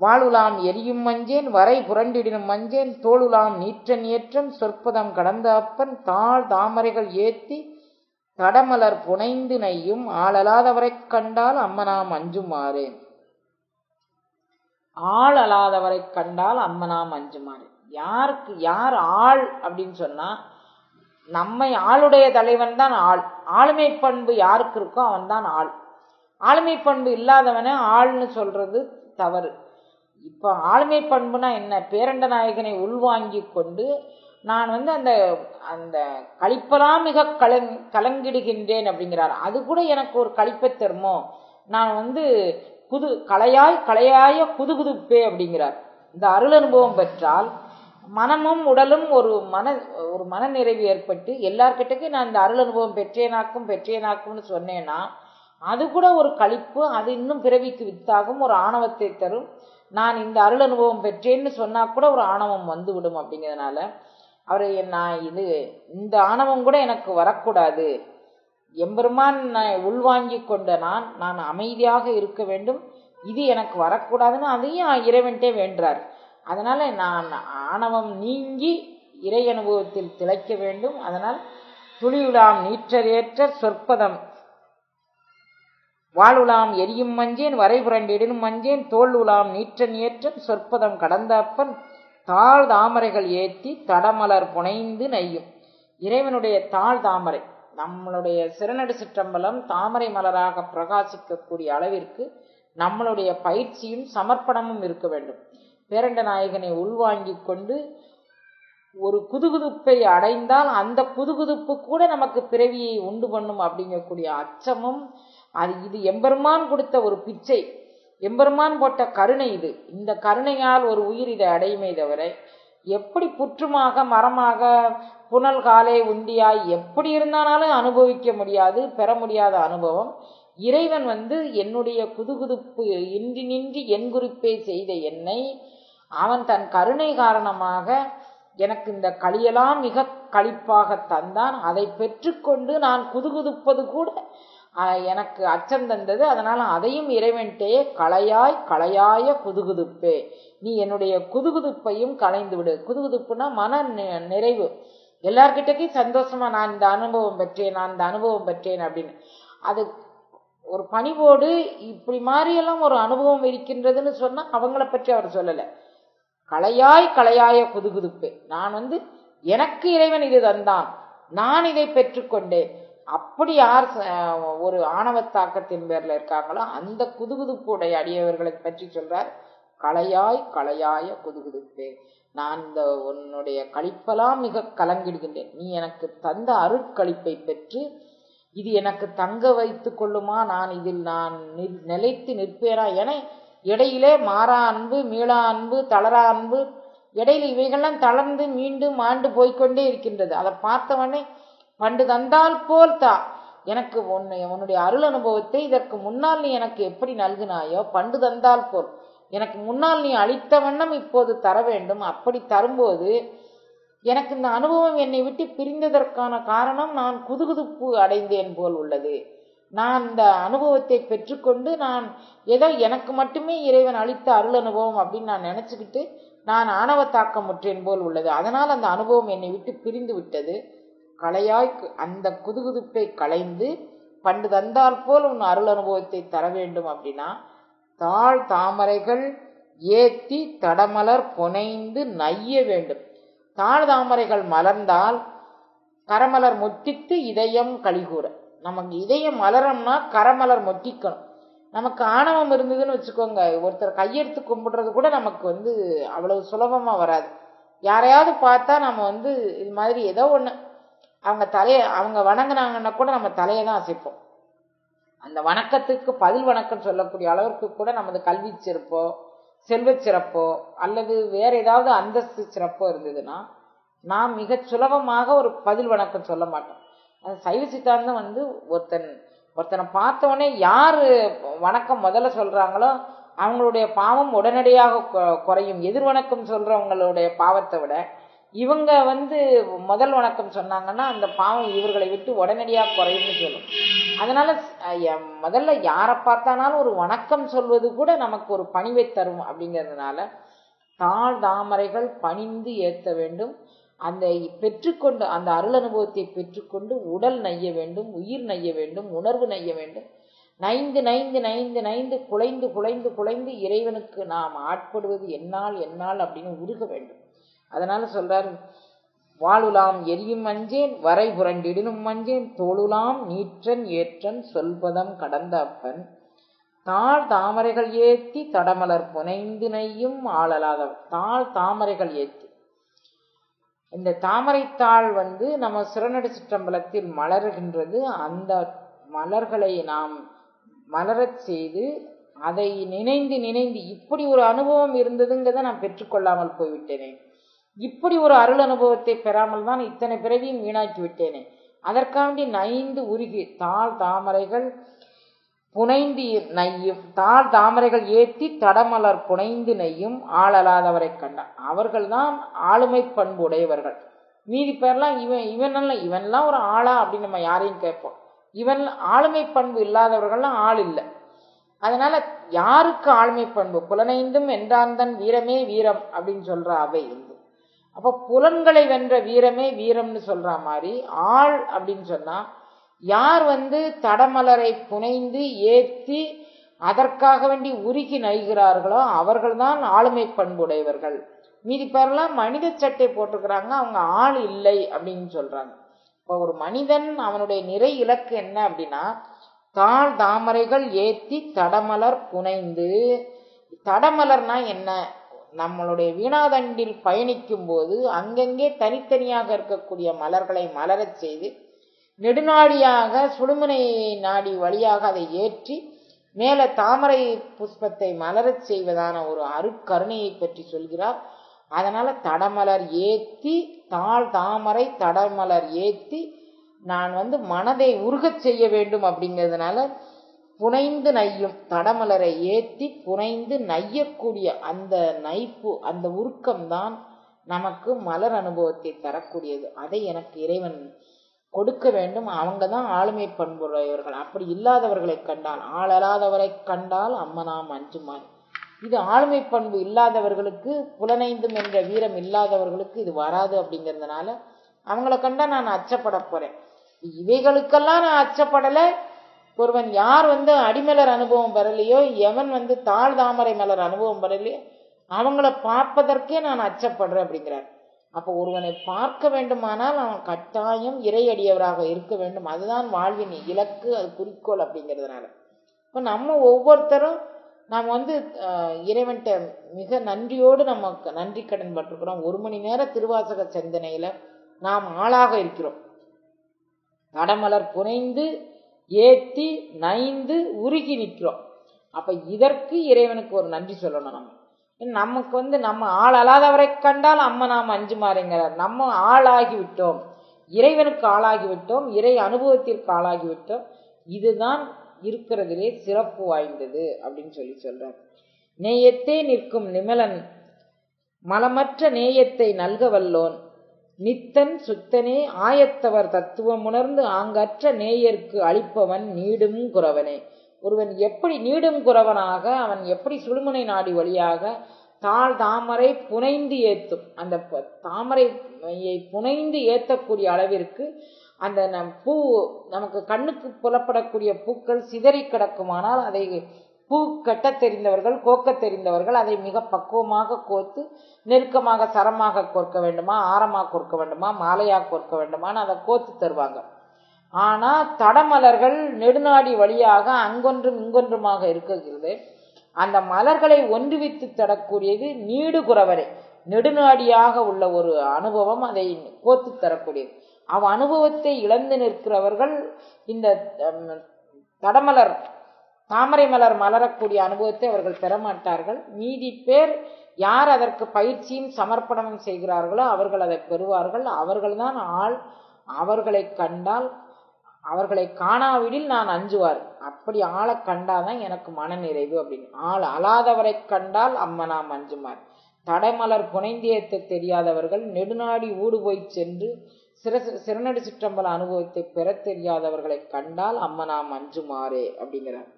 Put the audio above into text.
வாழுலாம் எரியும் மஞ்சேன் வரை புரண்டிடினும் மஞ்சேன் தோளுலாம் நீற்றன் ஏற்றம் சொற்பதம் கடந்த அப்பன் தாழ் தாமரைகள் ஏத்தி தடமலர் புனைந்து நெய்யும் ஆளலாதவரைக் கண்டால் அம்மனாம் அஞ்சுமாறு. ஆள் அல்லாதவரை கண்டால் அம்மனாம் அஞ்சுமாறு. யாருக்கு யார் ஆள் அப்படின்னு சொன்னா நம்மை ஆளுடைய தலைவன் தான் ஆள். ஆளுமை பண்பு யாருக்கு இருக்கோ அவன் தான் ஆள். ஆளுமை பண்பு இல்லாதவனை ஆள்னு சொல்றது தவறு. இப்போ ஆளுமை பண்புனா என்ன? பேரண்ட நாயகனை உள்வாங்கி கொண்டு நான் வந்து அந்த அந்த கழிப்பெல்லாம் மிக கலங் கலங்கிடுகின்றேன் அப்படிங்கிறார். அது கூட எனக்கு ஒரு கழிப்பை தருமோ? நான் வந்து புது கலையாய் கலையாய குதுகுதுப்பே அப்படிங்கிறார். இந்த அருள் அனுபவம் பெற்றால் மனமும் உடலும் ஒரு மன ஒரு மன நிறைவு ஏற்பட்டு எல்லார்கிட்டக்கும் நான் இந்த அருள் அனுபவம் பெற்றேனாக்கும் பெற்றேனாக்கும்னு சொன்னேன்னா அது கூட ஒரு கழிப்பு அது இன்னும் பிறவிக்கு வித்தாகும் ஒரு ஆணவத்தை தரும். நான் இந்த அருள் அனுபவம் பெற்றேன்னு சொன்னால் கூட ஒரு ஆணவம் வந்து விடும் அப்படிங்கிறதுனால அவர் நான் இது இந்த ஆணவம் கூட எனக்கு வரக்கூடாது. எம்பெருமான் நான் உள்வாங்கி கொண்ட நான் நான் அமைதியாக இருக்க வேண்டும். இது எனக்கு வரக்கூடாதுன்னு அதையும் இறைவன்ட்டே வேண்டார் அதனால் நான் ஆணவம் நீங்கி இறை அனுபவத்தில் திளைக்க வேண்டும். அதனால் துளியுலாம் நீற்றரேற்ற சொற்பதம். வாழுலாம் எரியும் மஞ்சேன் வரைபுரண்டிடும் மஞ்சேன் தோல் உலாம் நீற்றன் ஏற்றம் சொற்பதம் கடந்த அப்பன் தாழ் தாமரைகள் ஏற்றி தடமலர் புனைந்து நெய்யும். இறைவனுடைய தாழ் தாமரை நம்மளுடைய சிறநடு சிற்றம்பலம் தாமரை மலராக பிரகாசிக்கக்கூடிய அளவிற்கு நம்மளுடைய பயிற்சியும் சமர்ப்பணமும் இருக்க வேண்டும். பேரண்ட நாயகனை உள்வாங்கி கொண்டு ஒரு குதுகுதுப்பை அடைந்தால் அந்த குதுகுதுப்பு கூட நமக்கு பிறவியை உண்டு பண்ணும் அப்படிங்கக்கூடிய அச்சமும் அது இது எம்பெருமான் கொடுத்த ஒரு பிச்சை. எம்பெருமான் போட்ட கருணை இது. இந்த கருணையால் ஒரு உயிர் இதை அடையுமே தவிர எப்படி புற்றுமாக மரமாக புனல் காலை உண்டியாய் எப்படி இருந்தானாலும் அனுபவிக்க முடியாது பெற முடியாத அனுபவம். இறைவன் வந்து என்னுடைய குதுகுதுப்பு இன்றி நின்றி என் குறிப்பே செய்த என்னை அவன் தன் கருணை காரணமாக எனக்கு இந்த களியெல்லாம் மிக களிப்பாக தந்தான். அதை பெற்றுக்கொண்டு நான் குதுகுதுப்பது கூட எனக்கு அச்சம் தந்தது. அதனால் அதையும் இறைவன்ட்டே களையாய் களையாய குதுகுதுப்பே. நீ என்னுடைய குதுகுதுப்பையும் களைந்து விடு. குதுகுதுப்புனா மன நிறைவு. எல்லார்கிட்டக்கும் சந்தோஷமா நான் இந்த அனுபவம் பெற்றேன் நான் இந்த அனுபவம் பெற்றேன் அப்படின்னு. அது ஒரு பணிவோடு இப்படி மாதிரியெல்லாம் ஒரு அனுபவம் இருக்கின்றதுன்னு சொன்னால் அவங்கள பற்றி அவர் சொல்லலை. களையாய் களையாய குதுகுதுப்பு. நான் வந்து எனக்கு இறைவன் இது தந்தான். நான் இதை பெற்றுக்கொண்டேன். அப்படி யார் ஒரு ஆணவத்தாக்கத்தின் பேரில் இருக்காங்களோ அந்த குதுகுதுப்புடைய அடியவர்களை பற்றி சொல்றார் களையாய் களையாய குதுகுதுப்பே. நான் இந்த உன்னுடைய கழிப்பெல்லாம் மிக கலங்கிடுகின்றேன். நீ எனக்கு தந்த அருட்கழிப்பை பெற்று இது எனக்கு தங்க வைத்து கொள்ளுமா? நான் இதில் நான் நிலைத்து நிற்பேனா? என இடையிலே மாறா அன்பு மீளா அன்பு தளரா அன்பு இடையில இவைகள்லாம் தளர்ந்து மீண்டும் ஆண்டு போய்கொண்டே இருக்கின்றது. அதை பார்த்தவனே பண்டு தந்தால் போல் தா. எனக்கு உன்னை உன்னுடைய அருள் அனுபவத்தை இதற்கு முன்னால் நீ எனக்கு எப்படி நல்கினாயோ பண்டு தந்தால் போல். எனக்கு முன்னால் நீ அளித்த வண்ணம் இப்போது தர வேண்டும். அப்படி தரும்போது எனக்கு இந்த அனுபவம் என்னை விட்டு பிரிந்ததற்கான காரணம் நான் குதுகுதுப்பு அடைந்தேன் போல் உள்ளது. நான் இந்த அனுபவத்தை பெற்றுக்கொண்டு நான் ஏதோ எனக்கு மட்டுமே இறைவன் அளித்த அருள் அனுபவம் அப்படின்னு நான் நினச்சிக்கிட்டு நான் ஆணவ தாக்கம் முற்றேன் போல் உள்ளது. அதனால் அந்த அனுபவம் என்னை விட்டு பிரிந்து விட்டது. களையாய் அந்த குதுகுதுப்பை களைந்து பண்டு தந்தால் போல் உன் அருள் அனுபவத்தை தர வேண்டும் அப்படின்னா தாழ் தாமரைகள் ஏத்தி தடமலர் புனைந்து நைய வேண்டும். தாழ் தாமரைகள் மலர்ந்தால் கரமலர் மொட்டித்து இதயம் கழிகூற நமக்கு இதயம் மலரம்னா கரமலர் மொட்டிக்கணும் நமக்கு ஆணவம் இருந்ததுன்னு வச்சுக்கோங்க. ஒருத்தர் கையெடுத்து கும்பிடுறது கூட நமக்கு வந்து அவ்வளவு சுலபமாக வராது. யாரையாவது பார்த்தா நம்ம வந்து இது மாதிரி ஏதோ ஒன்று அவங்க தலையை அவங்க வணங்குனாங்கன்னா கூட நம்ம தலையை தான் அசைப்போம். அந்த வணக்கத்துக்கு பதில் வணக்கம் சொல்லக்கூடிய அளவிற்கு கூட நமது கல்வி சிறப்போ செல்வ சிறப்போ அல்லது வேற ஏதாவது அந்தஸ்து சிறப்போ இருந்ததுன்னா நாம் மிக சுலபமாக ஒரு பதில் வணக்கம் சொல்ல மாட்டோம். அந்த சைவ சித்தாந்தம் வந்து ஒருத்தன் ஒருத்தனை பார்த்தவொடனே யார் வணக்கம் முதல்ல சொல்கிறாங்களோ அவங்களுடைய பாவம் உடனடியாக குறையும். எதிர் வணக்கம் சொல்கிறவங்களுடைய பாவத்தை விட இவங்க வந்து முதல் வணக்கம் சொன்னாங்கன்னா அந்த பாவம் இவர்களை விட்டு உடனடியாக குறையும்னு சொல்லும். அதனால முதல்ல யாரை பார்த்தானாலும் ஒரு வணக்கம் சொல்வது கூட நமக்கு ஒரு பணிவை தரும் அப்படிங்கிறதுனால தாழ் தாமரைகள் பணிந்து ஏற்ற வேண்டும். அந்த பெற்றுக்கொண்டு அந்த அருள் அனுபவத்தை பெற்றுக்கொண்டு உடல் நைய வேண்டும் உயிர் நைய வேண்டும் உணர்வு நைய வேண்டும். நைந்து நைந்து நைந்து நைந்து குலைந்து குலைந்து குலைந்து இறைவனுக்கு நாம் ஆட்படுவது என்னால் என்னால் அப்படின்னு உருக வேண்டும். அதனால சொல்றார் வாழுலாம் எரியும் மஞ்சேன் வரை புரண்டிடினும் மஞ்சேன் தோளுலாம் நீற்றன் ஏற்றன் சொல்பதம் கடந்த அப்பன். தாழ் தாமரைகள் ஏத்தி தடமலர் புனைந்து நெய்யும் ஆளலாதவன் தாழ் தாமரைகள் ஏத்தி. இந்த தாமரைத்தாள் வந்து நம்ம சுரநடு சிற்றம்பலத்தில் மலர்கின்றது. அந்த மலர்களை நாம் மலரச் செய்து அதை நினைந்து நினைந்து இப்படி ஒரு அனுபவம் இருந்ததுங்கிறத நான் பெற்றுக்கொள்ளாமல் போய்விட்டேனே. இப்படி ஒரு அருள் அனுபவத்தை பெறாமல் தான் இத்தனை பிறவியும் வீணாக்கி விட்டேனே. அதற்காண்டி நைந்து உருகி தாழ் தாமரைகள் புனைந்து நையும் தாழ் தாமரைகள் ஏத்தி தடமலர் புனைந்து நெய்யும் ஆளலாதவரை கண்டான் அவர்கள்தான் ஆளுமை பண்பு உடையவர்கள் மீதி பேர்லாம் இவன் இவன் அல்ல இவன்லாம் ஒரு ஆளா அப்படின்னு நம்ம யாரையும் கேட்போம். இவன் ஆளுமை பண்பு இல்லாதவர்கள்லாம் ஆள் இல்லை. அதனால யாருக்கு ஆளுமை பண்பு? புலனைந்தும் என்றாந்தன் வீரமே வீரம் அப்படின்னு சொல்ற அவை அப்போ புலன்களை வென்ற வீரமே வீரம்னு சொல்ற மாதிரி ஆள் அப்படின்னு சொன்னா யார் வந்து தடமலரை புனைந்து ஏத்தி அதற்காக வேண்டி உருகி நைகிறார்களோ அவர்கள்தான் ஆளுமை பண்புடையவர்கள். மீதி பேரெல்லாம் மனித சட்டை போட்டிருக்கிறாங்க அவங்க ஆள் இல்லை அப்படின்னு சொல்றாங்க. இப்போ ஒரு மனிதன் அவனுடைய நிறை இலக்கு என்ன அப்படின்னா தாழ் தாமரைகள் ஏத்தி தடமலர் புனைந்து தடமலர்னா என்ன? நம்மளுடைய வீணாதண்டில் பயணிக்கும் போது அங்கங்கே தனித்தனியாக இருக்கக்கூடிய மலர்களை மலரச் செய்து நெடுநாடியாக சுடுமுனை நாடி வழியாக அதை ஏற்றி மேலே தாமரை புஷ்பத்தை மலரச் செய்வதான ஒரு அருக்கருணையை பற்றி சொல்கிறார். அதனால தடமலர் ஏற்றி தாழ் தாமரை தடமலர் ஏற்றி நான் வந்து மனதை உருகச் செய்ய வேண்டும் அப்படிங்கிறதுனால புனைந்து நையும் தடமலரை ஏற்றி புனைந்து நையக்கூடிய அந்த நைப்பு அந்த உருக்கம்தான் நமக்கு மலர் அனுபவத்தை தரக்கூடியது. அதை எனக்கு இறைவன் கொடுக்க வேண்டும். அவங்க தான் ஆளுமை பண்புடையவர்கள். அப்படி இல்லாதவர்களை கண்டால் ஆளலாதவரை கண்டால் அம்மனாம் அஞ்சுமாய் இது ஆளுமை பண்பு இல்லாதவர்களுக்கு புலனைந்தும் என்ற வீரம் இல்லாதவர்களுக்கு இது வராது அப்படிங்கிறதுனால அவங்கள கண்டா நான் அச்சப்பட போறேன். இவைகளுக்கெல்லாம் நான் அச்சப்படலை. ஒருவன் யார் வந்து அடிமலர் அனுபவம் பெறலையோ எவன் வந்து தாழ் தாமரை மலர் அனுபவம் பெறலையோ அவங்கள பார்ப்பதற்கே நான் அச்சப்படுறேன் அப்படிங்கிறார். அப்போ ஒருவனை பார்க்க வேண்டுமானால் அவன் கட்டாயம் இறையடியவராக இருக்க வேண்டும். அதுதான் வாழ்வின் இலக்கு அது குறிக்கோள் அப்படிங்கிறதுனால. இப்போ நம்ம ஒவ்வொருத்தரும் நாம் வந்து இறைவன்கிட்ட மிக நன்றியோடு நம்ம நன்றி கடன் பட்டிருக்கிறோம். ஒரு மணி நேர திருவாசக சிந்தனையில நாம் ஆளாக இருக்கிறோம். கடமலர் புனைந்து ஏத்தி நைந்து உருகி நிற்கிறோம். அப்ப இதற்கு இறைவனுக்கு ஒரு நன்றி சொல்லணும் நம்ம. நமக்கு வந்து நம்ம ஆள் அல்லாதவரை கண்டால் அம்மா நாம் அஞ்சு மாறுங்கிறார். நம்ம ஆளாகி விட்டோம். இறைவனுக்கு ஆளாகி விட்டோம். இறை அனுபவத்திற்கு ஆளாகி விட்டோம். இதுதான் இருக்கிறதிலே சிறப்பு வாய்ந்தது அப்படின்னு சொல்லி சொல்றார். நேயத்தே நிற்கும் நிமலன் மலமற்ற நேயத்தை நல்க வல்லோன் நித்தன் சுத்தனே ஆயத்தவர் தத்துவம் உணர்ந்து ஆங்கற்ற நேயர்க்கு அளிப்பவன் நீடும் குறவனே. ஒருவன் எப்படி நீடும் குறவனாக அவன் எப்படி சுழுமுனை நாடி வழியாக தாழ் தாமரை புனைந்து ஏத்தும். அந்த ப- தாமரையை புனைந்து ஏத்தக்கூடிய அளவிற்கு அந்த நம் பூ நமக்கு கண்ணுக்கு புலப்படக்கூடிய பூக்கள் சிதறி கிடக்குமானால் அதை பூ கட்ட தெரிந்தவர்கள் கோக்கத் தெரிந்தவர்கள் அதை மிக பக்குவமாக கோர்த்து நெருக்கமாக சரமாக கோர்க்க வேண்டுமா ஆரமாக கோர்க்க வேண்டுமா மாலையாக கோர்க்க வேண்டுமான்னு அதை கோர்த்து தருவாங்க. ஆனால் தடமலர்கள் நெடுநாடி வழியாக அங்கொன்றும் இங்கொன்றுமாக இருக்கிறது. அந்த மலர்களை ஒன்றுவித்து தரக்கூடியது நீடுகுறவரை நெடுநாடியாக உள்ள ஒரு அனுபவம் அதை கோத்து தரக்கூடியது. அவ் அனுபவத்தை இழந்து நிற்கிறவர்கள் இந்த தடமலர் தாமரை மலர் மலரக்கூடிய அனுபவத்தை அவர்கள் பெற மாட்டார்கள். மீதி பேர் யார் அதற்கு பயிற்சியும் சமர்ப்பணமும் செய்கிறார்களோ அவர்கள் அதை பெறுவார்கள். அவர்கள்தான் ஆள். அவர்களை கண்டால் அவர்களை காணாவிடில் நான் அஞ்சுவார். அப்படி ஆளை கண்டாதான் எனக்கு மன நிறைவு அப்படின்னு. ஆள் அலாதவரை கண்டால் அம்மனாம் அஞ்சுமார். தடைமலர் புனைந்தியத்தை தெரியாதவர்கள் நெடுநாடி ஊடு போய் சென்று சிற சிறநடு சிற்றம்பல அனுபவத்தை பெற தெரியாதவர்களை கண்டால் அம்மனாம் அஞ்சுமாறே அப்படிங்கிறார்.